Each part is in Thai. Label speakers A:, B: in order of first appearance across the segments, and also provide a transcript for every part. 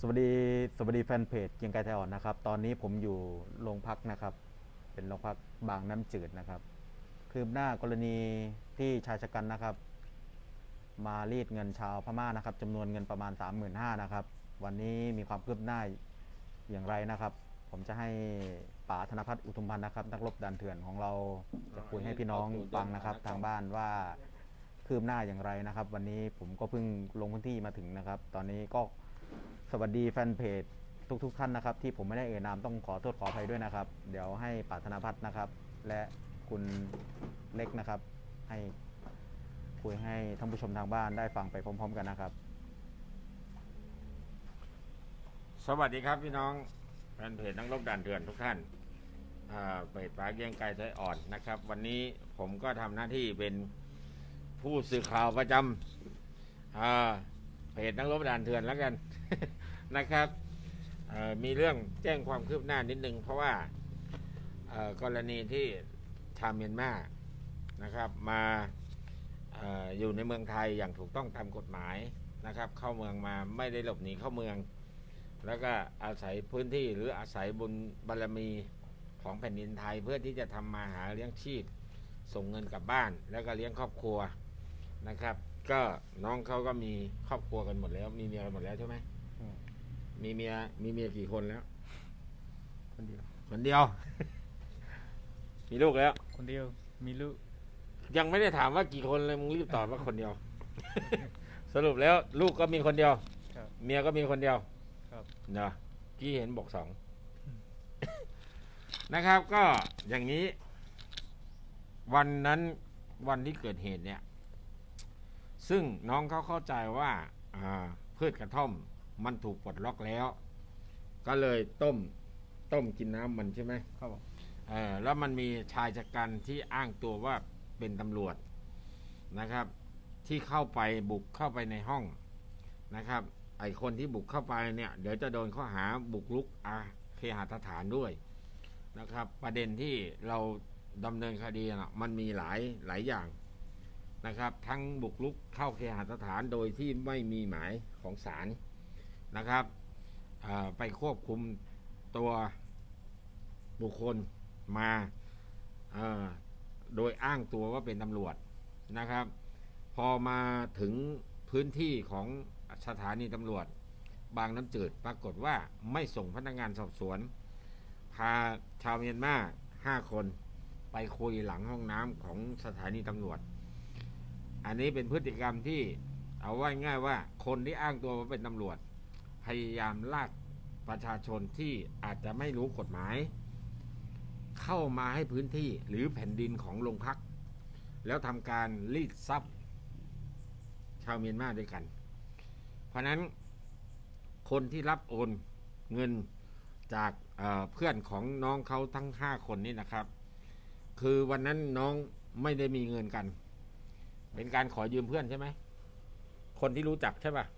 A: สวัสดีสวัสดีแฟนเพจเกรียงไกรไทยอ่อนนะครับ ตอนนี้ผมอยู่โรงพักนะครับ เป็นโรงพักบางน้ำจืดนะครับ คืบหน้ากรณีที่ชายชะกันนะครับ มารีดเงินชาวพม่านะครับจำนวนเงินประมาณ 35,000นะครับ วันนี้มีความคืบหน้าอย่างไรนะครับ ผมจะให้ป๋าธนพัฒน์อุทุมพันธ์นะครับ นักรบดันเถื่อนของเราจะคุยให้พี่น้องฟังนะครับ ทางบ้านว่าคืบหน้าอย่างไรนะครับ วันนี้ผมก็เพิ่งลงพื้นที่มาถึงนะครับ ตอนนี้ก็ สวัสดีแฟนเพจทุกๆท่านนะครับ ที่ผมไม่ได้เอ่ยนามต้องขอโทษขออภัยด้วยนะครับ เดี๋ยวให้ป๋าธนพัฒน์นะครับ และคุณเล็กนะครับ ให้คุยให้ท่านผู้ชมทางบ้านได้ฟังไปพร้อม ๆ กันนะครับ
B: สวัสดีครับพี่น้องแฟนเพจนักรบด่านเถื่อนทุกท่านเพจปลาเกียงไกรไทยอ่อนนะครับ วันนี้ผมก็ทำหน้าที่เป็นผู้สื่อข่าวประจำเพจนักรบด่านเถื่อนแล้วกัน นะครับมีเรื่องแจ้งความคืบหน้านิดนึง เพราะว่ากรณีที่ชาวเมียนมานะครับมาออยู่ในเมืองไทยอย่างถูกต้องตามกฎหมายนะครับ เข้าเมืองมาไม่ได้หลบหนีเข้าเมือง แล้วก็อาศัยพื้นที่หรืออาศัยบุญบารมีของแผ่นดินไทยเพื่อที่จะทำมาหาเลี้ยงชีพ ส่งเงินกลับบ้าน แล้วก็เลี้ยงครอบครัวนะครับ ก็น้องเขาก็มีครอบครัวกันหมดแล้ว มีเมียกันหมดแล้วใช่ไหม
A: ม
B: มีเมียมีเมียกี่คนแล้ว
A: คนเดียว
B: คนเดียว มีลูกแล้ว
C: คนเดียว มีลูก
B: ยังไม่ได้ถามว่ากี่คนเลยมึงรีบตอบว่าคนเดียว สรุปแล้ว ลูกก็มีคนเดียว
C: ครับ
B: เมียก็มีคนเดียว
C: ครับ
B: เนาะกี้เห็นบอกสอง นะครับ ก็อย่างนี้ วันนั้นวันที่เกิดเหตุเนี่ย ซึ่งน้องเขาเข้าใจว่าอ่าพืชกระท่อม มันถูกปลดล็อกแล้ว ก็เลยต้มต้มกินน้ำมันใช่ไหม
A: ครับผม
B: เออแล้วมันมีชายชะกันที่อ้างตัวว่าเป็นตำรวจนะครับ ที่เข้าไปบุกเข้าไปในห้องนะครับ ไอคนที่บุกเข้าไปเนี่ย เดี๋ยวจะโดนข้อหาบุกรุกอาเคหสถานด้วยนะครับ ประเด็นที่เราดำเนินคดีนะมันมีหลายหลายอย่างนะครับ ทั้งบุกรุกเข้าเคหสถานโดยที่ไม่มีหมายของศาล นะครับไปควบคุมตัวบุคคลมาโดยอ้างตัวว่าเป็นตำรวจนะครับ พอมาถึงพื้นที่ของสถานีตำรวจ บางน้ำจืดปรากฏว่าไม่ส่งพนักงานสอบสวน พาชาวเมียนมาห้าคนไปคุยหลังห้องน้ำของสถานีตำรวจ อันนี้เป็นพฤติกรรมที่เอาไว้ง่ายว่าคนที่อ้างตัวว่าเป็นตำรวจ พยายามลากประชาชนที่อาจจะไม่รู้กฎหมาย เข้ามาให้พื้นที่หรือแผ่นดินของโรงพัก แล้วทำการรีดทรัพย์ ชาวเมียนมาด้วยกัน เพราะนั้นคนที่รับโอนเงินจากเเพื่อนของน้องเขาทั้งห้าคนนี่นะครับ คือวันนั้นน้องไม่ได้มีเงินกัน เป็นการขอยืมเพื่อนใช่ไหม คนที่รู้จักใช่ปะเอ่อ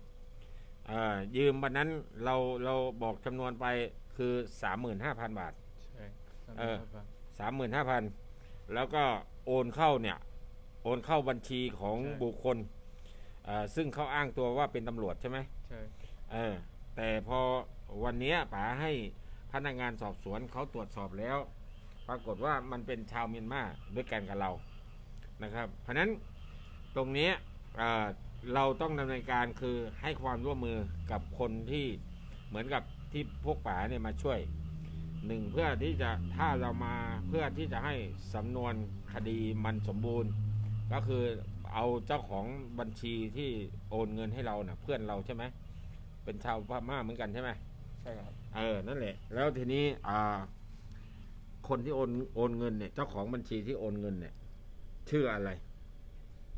B: ยืมวันนั้นเราเราบอกจำนวนไปคือสามหมื่นห้าพันบาท
C: ใช่
B: เออสามหมื่นห้าพันแล้วก็โอนเข้าเนี่ย โอนเข้าบัญชีของบุคคลเอ่อซึ่งเขาอ้างตัวว่าเป็นตำรวจใช่ไหม
C: ใช่
B: เออแต่พอวันเนี้ยป๋าให้พนักงานสอบสวนเขาตรวจสอบแล้ว ปรากฏว่ามันเป็นชาวเมียนมาด้วยกันกับเรานะครับ เพราะฉะนั้นตรงเนี้ย เอ่อเราต้องดำเนินการคือให้ความร่วมมือกับคนที่เหมือนกับที่พวกป๋าเนี่ยมาช่วยหนึ่งเพื่อที่จะถ้าเรามาเพื่อที่จะให้สำนวนคดีมันสมบูรณ์ ก็คือเอาเจ้าของบัญชีที่โอนเงินให้เราเนะ่ะเพื่อนเราใช่ไหมเป็นชาวพม่าเหมือนกันใช่ไหม
A: ใช่ครับ
B: เออนั่นแหละ แล้วทีนี้อ่าคนที่โอนโอนเงินเนี่ย เจ้าของบัญชีที่โอนเงินเนี่ย ชื่ออะไร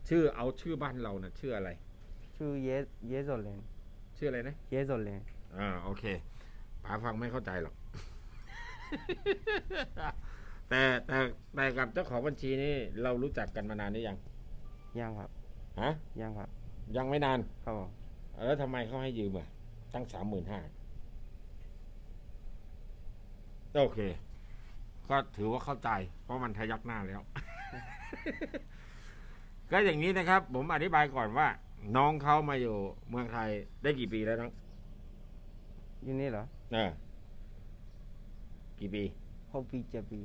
B: ชื่อเอาชื่อบ้านเราน่ะชื่ออะไร
D: ชื่อเยสเยสโซเลน
B: ชื่ออะไรนะ
D: เยสโซเลน
B: อ่าโอเคป๋าฟังไม่เข้าใจหรอก แต่แต่แต่กับเจ้าของบัญชีนี่เรารู้จักกันมานานหรือยัง
D: ยังครับ
B: ฮะ
D: ยังครับ
B: ยังไม่นาน
D: ครับผม
B: แล้วทำไมเขาให้ยืมอะตั้งสามหมื่นห้าโอเค ก็ถือว่าเข้าใจ เพราะมันทะยักหน้าแล้ว ก็อย่างนี้นะครับ ผมอธิบายก่อนว่า น้องเขามาอยู่เมืองไทยได้กี่ปีแล้วน้อง
D: อยู่นี่เหรอ
B: เออกี่ปี
D: หกปีเจ็ดปี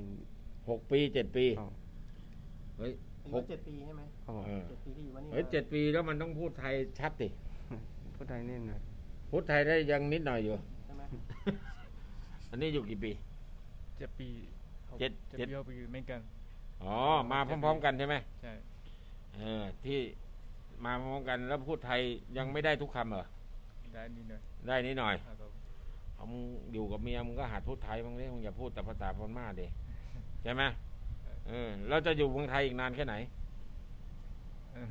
B: หกปีเจ็ดปี
D: ครับ
B: เฮ้ย
C: ถึง
B: ห
C: ว่ากเจ็ดปีใช่ไหม
D: ครับผม
B: เออ
C: เจ็ดปีที่อยู่ว่านี่
B: เฮ้ยเจ็ดปีแล้วมันต้องพูดไทยชัดดิ
D: พูดไทยนิดหน่อย
B: พูดไทยได้ยังนิดหน่อยอยู่
C: ใช่ไหม
B: อันนี้อยู่กี่ปี
E: เจ็ดปี
B: เจ็ด
E: เจ็ด
B: เจ็ด
E: ปีหกปีเหมือนกัน
B: อ๋อมาพร้อม ๆ กันใช่ไหม
E: ใช่
B: เออที่มาพร้อมๆกันแล้วพูดไทยยังไม่ได้ทุกคำเหรอ
E: ได้นิดหน่อย
B: ได้นิดหน่อย
E: ครับผม
B: เอามึงอยู่กับเมียมึงก็หัดพูดไทยบ้างดิมึงอย่าพูดแต่ภาษาพม่าดิใช่ไหมเออเราจะอยู่เมืองไทยอีกนานแค่ไหน
E: เออ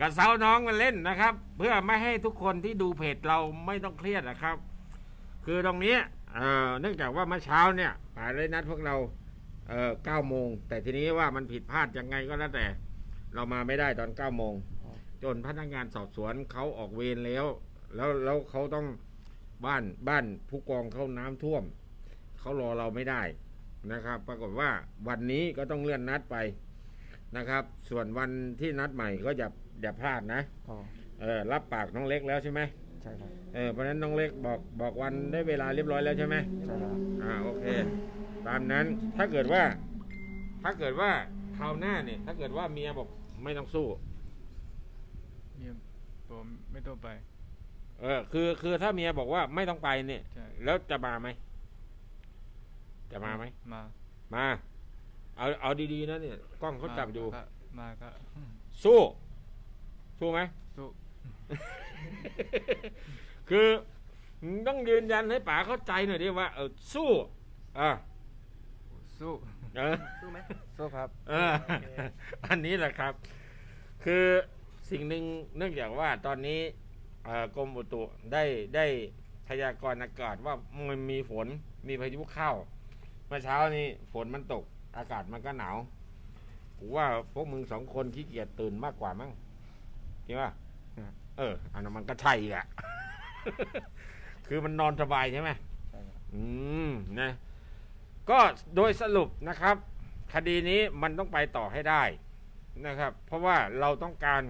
B: กระเซาน้องมันเล่นนะครับ เพื่อไม่ให้ทุกคนที่ดูเพจเราไม่ต้องเครียดนะครับ คือตรงนี้เอ่อเนื่องจากว่าเมื่อเช้าเนี่ยป่าได้นัดพวกเรา เอ่อเก้าโมง แต่ทีนี้ว่ามันผิดพลาดยังไงก็แล้วแต่ เรามาไม่ได้ตอนเก้าโมง จนพนักงานสอบสวนเขาออกเวรแล้ว แล้วแล้วเขาต้องบ้านบ้านผู้กองเขาน้ำท่วม เขารอเราไม่ได้นะครับ ปรากฏว่าวันนี้ก็ต้องเลื่อนนัดไปนะครับ ส่วนวันที่นัดใหม่ก็อย่าอย่าพลาดนะ
D: อ๋อ
B: เออรับปากน้องเล็กแล้วใช่ไหม
D: ใช่ครับ
B: เออเพราะฉะนั้นน้องเล็กบอกบอกวันได้เวลาเรียบร้อยแล้วใช่ไหม
D: ใช่ครับ
B: อ่าโอเค ตามนั้นถ้าเกิดว่า ถ้าเกิดว่าคราวหน้าเนี่ย ถ้าเกิดว่าเมียบอกไม่ต้องสู้
E: เมียผมไม่ต้องไป
B: เออ คือคือถ้าเมียบอกว่าไม่ต้องไปเนี่ย
E: ใช่
B: แล้วจะมาไหมจะมาไหม
E: มา
B: มา เอาเอาดีๆนะเนี่ยกล้องเขาจับอยู่
E: ก็มาก็
B: สู้ สู้ไหม
E: สู้
B: คือต้องยืนยันให้ป๋าเข้าใจหน่อยดิว่าเออสู้ อ่า
E: สู้
B: เออ
C: สู้ไหม
D: สู้ครับ
B: เออ
C: โอเค
B: อันนี้แหละครับ คือสิ่งหนึ่งเนื่องจากว่าตอนนี้เอ่อกรมอุตุได้ได้พยากรณ์อากาศว่ามันมีฝนมีพายุเข้าเมื่อเช้านี้ฝนมันตก อากาศมันก็หนาวผมว่าพวกมึงสองคนขี้เกียจตื่นมากกว่ามั้งจริงป่ะ
D: ครับ
B: เอออันนั้นมันก็ใช่อีกอะคือมันนอนสบายใช่ไหม
D: ใช่ครับ
B: อืมนะ ก็โดยสรุปนะครับ คดีนี้มันต้องไปต่อให้ได้นะครับ เพราะว่าเราต้องการ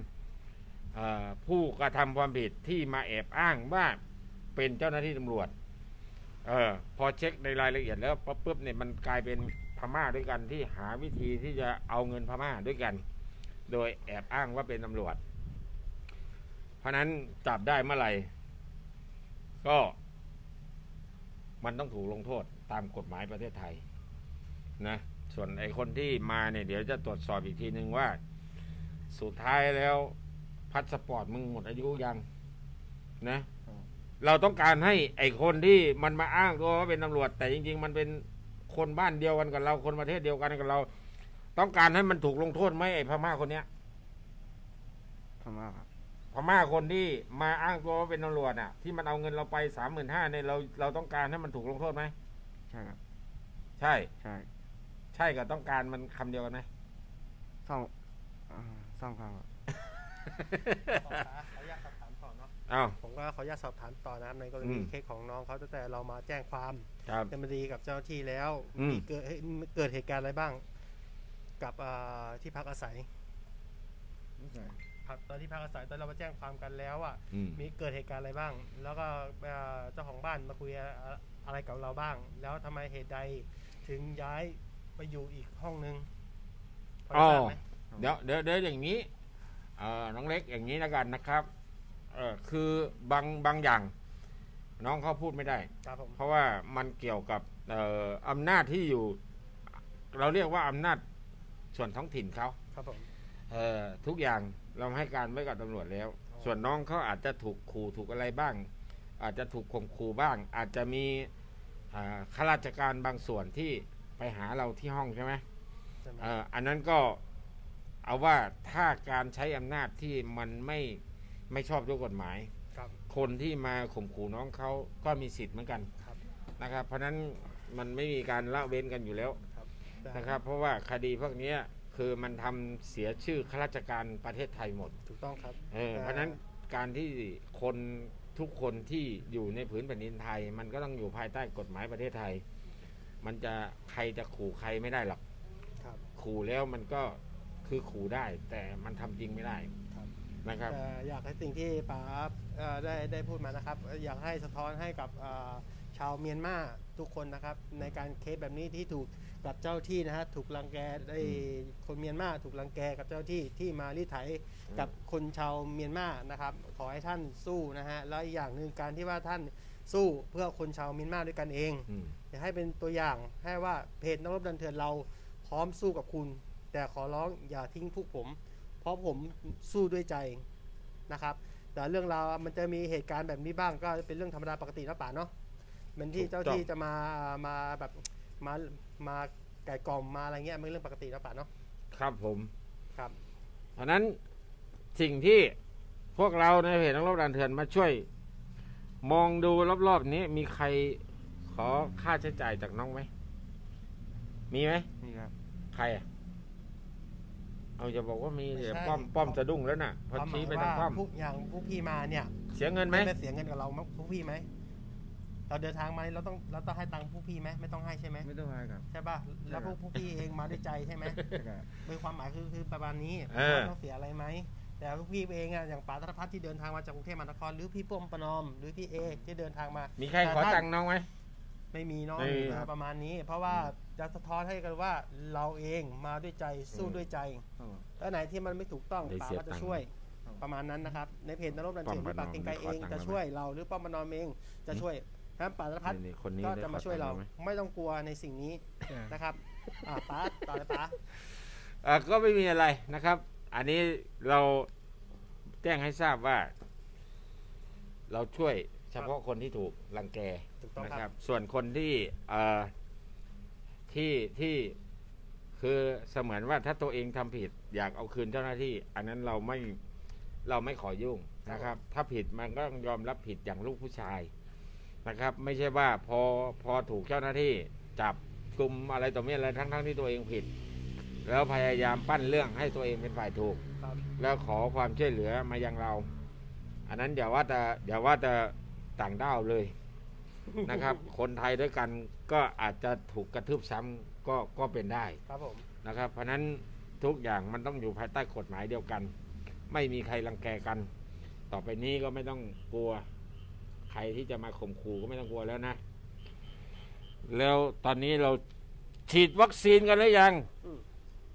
B: ผู้กระทำความผิดที่มาแอบอ้างว่าเป็นเจ้าหน้าที่ตำรวจเออพอเช็คในรายละเอียดแล้วปั๊บปุ๊บเนี่ยมันกลายเป็นพม่าด้วยกันที่หาวิธีที่จะเอาเงินพม่าด้วยกัน โดยแอบอ้างว่าเป็นตำรวจ เพราะนั้นจับได้เมื่อไหร่ก็มันต้องถูกลงโทษ ตามกฎหมายประเทศไทยนะส่วนไอ้คนที่มาเนี่ยเดี๋ยวจะตรวจสอบอีกทีหนึ่งว่า สุดท้ายแล้วพัสปอร์ตมึงหมดอายุยังนะเราต้องการให้ไอ้คนที่มันมาอ้างตัวว่าเป็นตำรวจ แต่จริง ๆ มันเป็นคนบ้านเดียวกันกับเราคนประเทศเดียวกันกับเรา ต้องการให้มันถูกลงโทษไหมไอ้พม่าคนเนี้ย
D: พม่าครับ
B: พม่าคนที่มาอ้างตัวว่าเป็นตำรวจอะ ที่มันเอาเงินเราไปสามหมื่นห้าเนี่ยเราเราต้องการให้มันถูกลงโทษไหม
D: ใช่ครับ
B: ใช่
D: ใช่
B: ใช่กับต้องการมันคำเดียวกันไหม
D: สองอ่าสองครั้งครับ
C: ขออนุญาตสอบถามต่อเนาะ
B: อ้าว
C: ผมก็ขออนุญาตสอบถามต่อนะครับในกร
B: อื
C: ณี
B: ม
C: เคสของน้องเขาตั้งแต่เรามาแจ้งความ
B: ครับ
C: ดำเนินคดีกับเจ้าหน้าที่แล้ว
B: อืม
C: มีเกิดเกิดเหตุการณ์อะไรบ้าง กับอ่าที่พักอาศัย ครับตอนที่พักอาศัยตอนเรามาแจ้งความกันแล้วอะ
B: อืม
C: มีเกิดเหตุการณ์อะไรบ้าง แล้วก็เอ่อเจ้าของบ้านมาคุยอะไรกับเราบ้าง แล้วทำไมเหตุใดถึงย้ายไปอยู่อีกห้องนึงพอ
B: อ๋อ
C: จะทราบไหม
B: เดี๋ยวเดี๋ยวเดี๋ยวอย่างนี้เอ่อน้องเล็กอย่างนี้แล้วกันนะครับเออคือบางบางอย่าง น้องเขาพูดไม่ได้
C: ครับผม
B: เพราะว่ามันเกี่ยวกับเอ่ออำนาจที่อยู่ เราเรียกว่าอำนาจส่วนท้องถิ่นเขา
C: ครับผม
B: เอ่อทุกอย่างเราให้การไว้กับตำรวจแล้ว
C: อ๋อ
B: ส่วนน้องเขาอาจจะถูกขู่ถูกอะไรบ้าง อาจจะถูกข่มขู่บ้าง อาจจะมีอ่าข้าราชการบางส่วนที่ไปหาเราที่ห้องใช่ไหม
C: ใช่ไหม
B: เอ่ออันนั้นก็เอาว่าถ้าการใช้อำนาจที่มันไม่ไม่ชอบด้วยกฎหมาย
C: ครับ
B: คนที่มาข่มขู่น้องเขาก็มีสิทธิ์เหมือนกัน
C: ครับ
B: นะครับ เพราะฉะนั้นมันไม่มีการละเว้นกันอยู่แล้ว
C: ครับได้
B: นะครับ เพราะว่าคดีพวกเนี้ย คือมันทำเสียชื่อข้าราชการประเทศไทยหมด
C: ถูกต้องครับ
B: เออเพราะฉะนั้นการที่คนทุกคนที่อยู่ในผืนแผ่นดินไทย มันก็ต้องอยู่ภายใต้กฎหมายประเทศไทย มันจะใครจะขู่ใครไม่ได้หรอก
C: ครับ
B: ขู่แล้วมันก็คือขู่ได้ แต่มันทำจริงไม่ได้
C: ครับ
B: นะครับ
C: เอ่ออยากให้สิ่งที่ป๋าเอ่อได้ได้พูดมานะครับอยากให้สะท้อนให้กับเอ่อชาวเมียนมาทุกคนนะครับ ในการเคสแบบนี้ที่ถูก กับเจ้าที่นะฮะถูกรังแกได้คนเมียนมาถูกรังแกกับเจ้าที่ที่มารีดไถกับคนชาวเมียนมานะครับ ขอให้ท่านสู้นะฮะแล้วอีกอย่างหนึ่งการที่ว่าท่านสู้เพื่อคนชาวเมียนมาด้วยกันเอง
B: อืม
C: อยากให้เป็นตัวอย่างให้ว่าเพจนักรบดันเถื่อนเราพร้อมสู้กับคุณ แต่ขอร้องอย่าทิ้งพวกผม เพราะผมสู้ด้วยใจนะครับ แต่เรื่องราวมันจะมีเหตุการณ์แบบนี้บ้างก็เป็นเรื่องธรรมดาปกตินะป่าเนาะเหมือนที่
B: ถูกต้
C: เจ้า
B: อง
C: ที่จะมามาแบบมา มาไก่กล่อมมาอะไรเงี้ยมันเป็นเรื่องปกตินะป่าเนาะ
B: ครับผม
C: ครับ
B: เพราะฉะนั้นสิ่งที่พวกเราในเพจนักรบดันเถื่อนมาช่วย มองดูรอบๆนี้มีใครขอค่าใช้จ่ายจากน้องไหมมีไหม
D: นี่ครับ
B: ใครอะเอาอย่าบอกว่ามี
C: ไม่
B: เดี๋ยว
C: ใช่
B: ป้อมป้อมสะดุ้งแล้วน่ะพอ
C: ความห
B: ชี้
C: มาย
B: ไปทาง
C: ว่า
B: ป้อม
C: พวกอย่างพวกพี่มาเนี่ย
B: เสียเงินไหม
C: ได้เสียเงินกับเรามั้งพวกพี่ไหม เราเดินทางมาเราต้องเราต้องให้ตังค์พวกพี่ไหมไม่ต้องให้ใช่ไหม
D: ไม่ต้องให้ครับ
C: ใช่ป่ะแล้วพวกพวกพี่เองมาด้วยใจใช่ไหม
D: แล้วก็
C: เป็นความหมายคือคือประมาณนี้
B: เออ
C: ว่าต้องเสียอะไรไหมแต่พวกพี่เองอะอย่างป๋าธนพัฒน์ที่เดินทางมาจากกรุงเทพมหานครหรือพี่ป้อมประนอม หรือพี่เอที่เดินทางมา
B: มีใครขอตังค์น้องไหม
C: ไม่มีเน้อง
B: ไม่มีครับ
C: ประมาณนี้ เพราะว่าจะสะท้อนให้กันว่าเราเองมาด้วยใจสู้
B: อืม
C: ด้วยใจ
D: ครับผม
C: แล้วไหนที่มันไม่ถูกต้อง
B: ได้
C: ป๋า
B: เสีย
C: ก็จะ
B: ตังค์
C: ช่วย
D: ครับ
C: ประมาณนั้นนะครับ ในเพจนรกนันเถื่อนห
B: ป้
C: รืออ
B: ม
C: ปากเก่งไกร
B: ประนอม
C: เอง
B: ได้ขอตังค์
C: จะ
B: ไหม
C: ช่วยเราหรือป้อมประนอมเองจะช่วย ทั้งป๋าธนพัฒน์
B: นี่ๆคนนี้
C: ก็
B: ได้
C: จะ
B: ขอ
C: มาช่วย
B: ตั
C: เรา
B: งค์ไหม
C: ไม่ต้องกลัวในสิ่งนี้นะครับอ่าป๋าต่อเลยป๋า
B: เอ่อก็ไม่มีอะไรนะครับ อันนี้เราแจ้งให้ทราบว่า เราช่วยเฉพาะคนที่ถูกรังแก
C: ถูกต้อง
B: นะ
C: ค
B: ค
C: รั
B: รับบส่วนคนที่เอ่อที่ที่คือเสมือนว่าถ้าตัวเองทำผิด อยากเอาคืนเจ้าหน้าที่ อันนั้นเราไม่เราไม่ขอยุ่งนะครับ ถ้าผิดมันก็ต้องยอมรับผิดอย่างลูกผู้ชาย นะครับ ไม่ใช่ว่าพอพอถูกเจ้าหน้าที่จับกลุ่มอะไรต่อมีอะไรทั้งทั้งที่ตัวเองผิด แล้วพยายามปั้นเรื่องให้ตัวเองเป็นฝ่ายถูก
C: ครับ
B: แล้วขอความช่วยเหลือมายังเรา อันนั้นอย่าว่าแต่อย่าว่าแต่ต่างด้าวเลย นะครับ คนไทยด้วยกันก็อาจจะถูกกระทืบซ้ำก็ก็เป็นได้
C: ครับผม
B: นะครับเพราะฉะนั้นทุกอย่างมันต้องอยู่ภายใต้กฎหมายเดียวกัน ไม่มีใครรังแกกัน ต่อไปนี้ก็ไม่ต้องกลัวใค รที่จะมาข่มขู่ก็ไม่ต้องกลัวแล้วนะ แล้วตอนนี้เราฉีดวัคซีนกันหรือยัง
C: อืม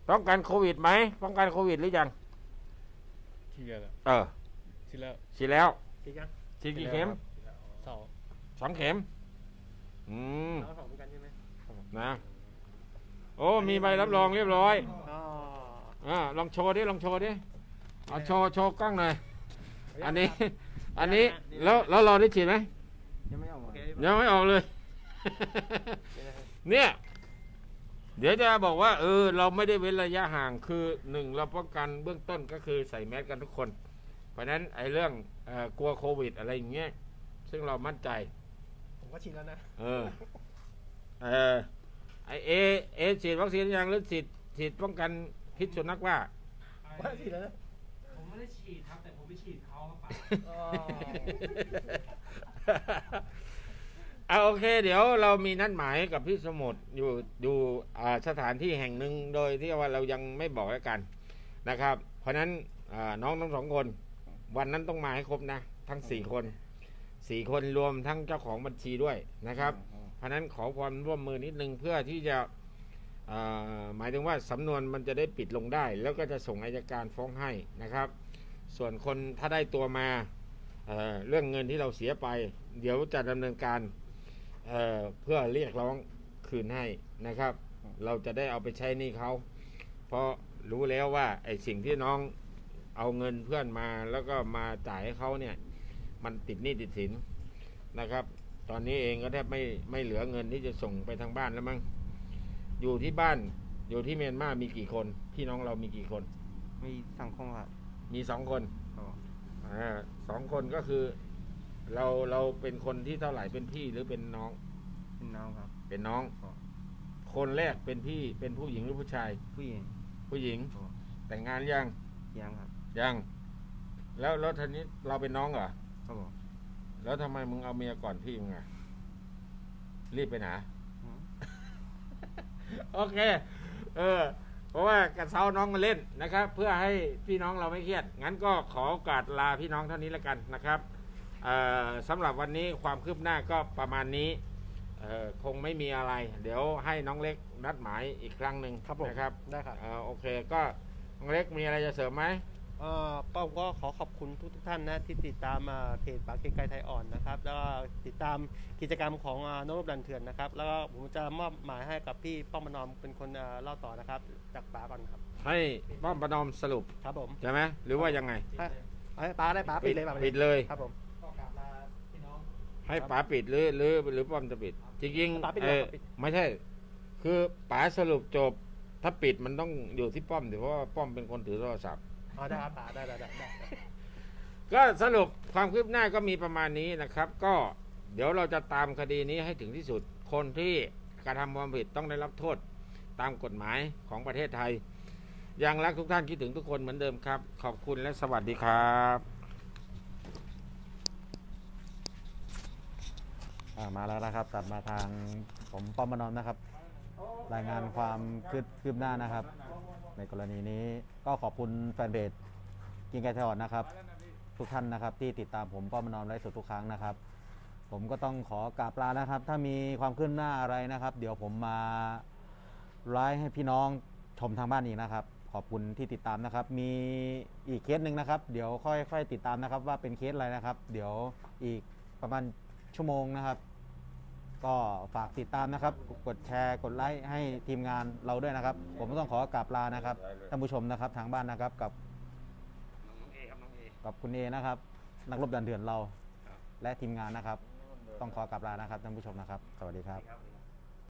B: ป้องกันโควิดไหมป้องกันโควิดหรือยัง
E: ที่เดียวแล้ว
B: เออ
E: ที่แล้ว
B: ฉีดแล้ว
C: จริงยัง
B: ฉีดกี่เข็ม
E: สอง
B: สองเข็ม อืม
C: เราสองเหมือนกันใช่ไหม
B: นะ โอ้มีใบรับรองเรียบร้อย
C: อ๋อ
B: อ่าลองโชว์ดิลองโชว์ดิเอาโชว์โชว์กล้องหน่อยอันนี้ อันนี้แล้วแล้วเราได้ฉีดไหม
D: ยังไม่ออก
C: โอ
D: มา
C: เค
B: ยังไม่ออกเลย เนี่ย เดี๋ยวจะบอกว่า เออ เราไม่ได้เว้นระยะห่างคือหนึ่งเราป้องกันเบื้องต้นก็คือใส่แมสกันทุกคน เพราะฉะนั้นไอ้เรื่องเอ่อกลัวโควิดอะไรอย่างเงี้ยซึ่งเรามั่นใจ
C: ผมก็ฉีดแล้วนะ
B: เออ เออไอเอเอฉีดวัคซีนยังหรือฉีดฉีดป้องกันพิษสุนัขว่า
C: ว่าฉีดแล้วนะ
F: ผมไม่ได้ฉีดครับแต่ผมไปฉีด เอา
B: โอเค เดี๋ยวเรามีนัดหมายกับพี่สมุทรอยู่อยู่สถานที่แห่งหนึ่งโดยที่ว่าเรายังไม่บอกแล้วกันนะครับ เพราะนั้นน้องทั้งสองคน วันนั้นต้องมาให้ครบนะ ทั้งสี่คนสี่คนรวมทั้งเจ้าของบัญชีด้วยนะครับ เพราะนั้นขอความร่วมมือนิดนึงเพื่อที่จะหมายถึงว่าสำนวนมันจะได้ปิดลงได้ แล้วก็จะส่งอายการฟ้องให้นะครับ ส่วนคนถ้าได้ตัวมาเเรื่องเงินที่เราเสียไป เดี๋ยวจะดำเนินการเเพื่อเรียกร้องคืนให้นะครับ เราจะได้เอาไปใช้หนี้เขา เพราะรู้แล้วว่าไอ้สิ่งที่น้องเอาเงินเพื่อนมาแล้วก็มาจ่ายให้เขาเนี่ย มันติดหนี้ติดสินนะครับ ตอนนี้เองก็แทบไม่ไม่เหลือเงินที่จะส่งไปทางบ้านแล้วมั้งอยู่ที่บ้านอยู่ที่เมียนมามีกี่คนพี่น้องเรามีกี่คน
D: มีสังคมครับ
B: มีสองคน
D: ครับผม
B: อ่าสองคนก็คือ เราเราเป็นคนที่เท่าไหร่เป็นพี่หรือเป็นน้อง
D: เป็นน้องครับ
B: เป็นน้อง
D: ครับ
B: คนแรกเป็นพี่เป็นผู้หญิงหรือผู้ชาย
D: ผู้หญิง
B: ผู้หญิง
D: ครับผม
B: แต่งงานยัง
D: ยังครับ
B: ยัง แล้วแล้วทีนี้เราเป็นน้องเหรอ
D: ครับผม
B: แล้วทำไมมึงเอาเมียก่อนพี่มึงอะรีบไปไหน
D: อืม
B: โอเค เออ เพราะว่ากระเซ้าน้องมาเล่นนะครับ เพื่อให้พี่น้องเราไม่เครียด งั้นก็ขอโอกาสลาพี่น้องเท่านี้แล้วกันนะครับเอ่อสำหรับวันนี้ความคืบหน้าก็ประมาณนี้เอ่อคงไม่มีอะไร เดี๋ยวให้น้องเล็กนัดหมายอีกครั้งหนึ่ง
C: ครับผม
B: นะครับ
C: ได้ครับ
B: เอ่อโอเคก็น้องเล็กมีอะไรจะเสริมไหม
C: เอ่อ ป้อมก็ขอขอบคุณทุกทุกๆท่านนะที่ติดตามอ่าเพจปากเกรงไกรไทยอ่อนนะครับ แล้วก็ติดตามกิจกรรมของอ่านกรบดันเถื่อนนะครับ แล้วก็ผมจะมอบหมายให้กับพี่ป้อมมานอมเป็นคนอ่าเล่าต่อนะครับ จากป๋าก่อนครับ
B: ให้ป้อมประนอมสรุป
C: ครับผม
B: ใช่ไหมหรือว่ายังไง
C: ให้ให้ป๋าได้ป๋าปิดเลยป๋า
B: ปิดเลย
C: ครับผม
F: ก็กราบลาพี่น้อง
B: ให้ป๋าปิดหรือหรือหรือป้อมจะปิด จริง
C: ป๋าปิด
B: ๆ
C: เลย
B: เออ
C: ป๋าปิด
B: ไม่ใช่ คือป๋าสรุปจบถ้าปิดมันต้องอยู่ที่ป้อมเดี๋ยวเพราะว่าป้อมเป็นคนถือโทรศัพท์
C: อ๋อได้ครับป๋าได้ได้ได้ได้ได้
B: ก็สรุปความคืบหน้าก็มีประมาณนี้นะครับ ก็เดี๋ยวเราจะตามคดีนี้ให้ถึงที่สุดคนที่กระทำความผิดต้องได้รับโทษตามกฎหมายของประเทศไทย ยังรักทุกท่านคิดถึงทุกคนเหมือนเดิมครับ ขอบคุณและสวัสดีครับ
A: อ่ามาแล้วนะครับตัดมาทางผมป้อมมานอมนะครับ รายงานความคืบคืบหน้านะครับ ในกรณีนี้ก็ขอบคุณแฟนเพจกินไก่ทอดนะครับ ทุกท่านนะครับที่ติดตามผมป้อมมานอมไลฟ์สดทุกครั้งนะครับ ผมก็ต้องขอกราบลานะครับ ถ้ามีความคืบหน้าอะไรนะครับ เดี๋ยวผมมาไลฟ์ให้พี่น้องชมทางบ้านอีกนะครับ ขอบคุณที่ติดตามนะครับ มีอีกเคสหนึ่งนะครับ เดี๋ยวค่อยๆติดตามนะครับ ว่าเป็นเคสอะไรนะครับ เดี๋ยวอีกประมาณชั่วโมงนะครับ ก็ฝากติดตามนะครับ กดแชร์กดไลค์ให้ทีมงานเราด้วยนะครับ ผมต้องขอกราบลานะครับท่านผู้ชมนะครับ ทางบ้านนะครับกับกับคุณเอนะครับ นักรบดันเถื่อนเรา และทีมงานนะครับ ต้องขอกราบลานะครับท่านผู้ชมนะครับ สวัสดีครับ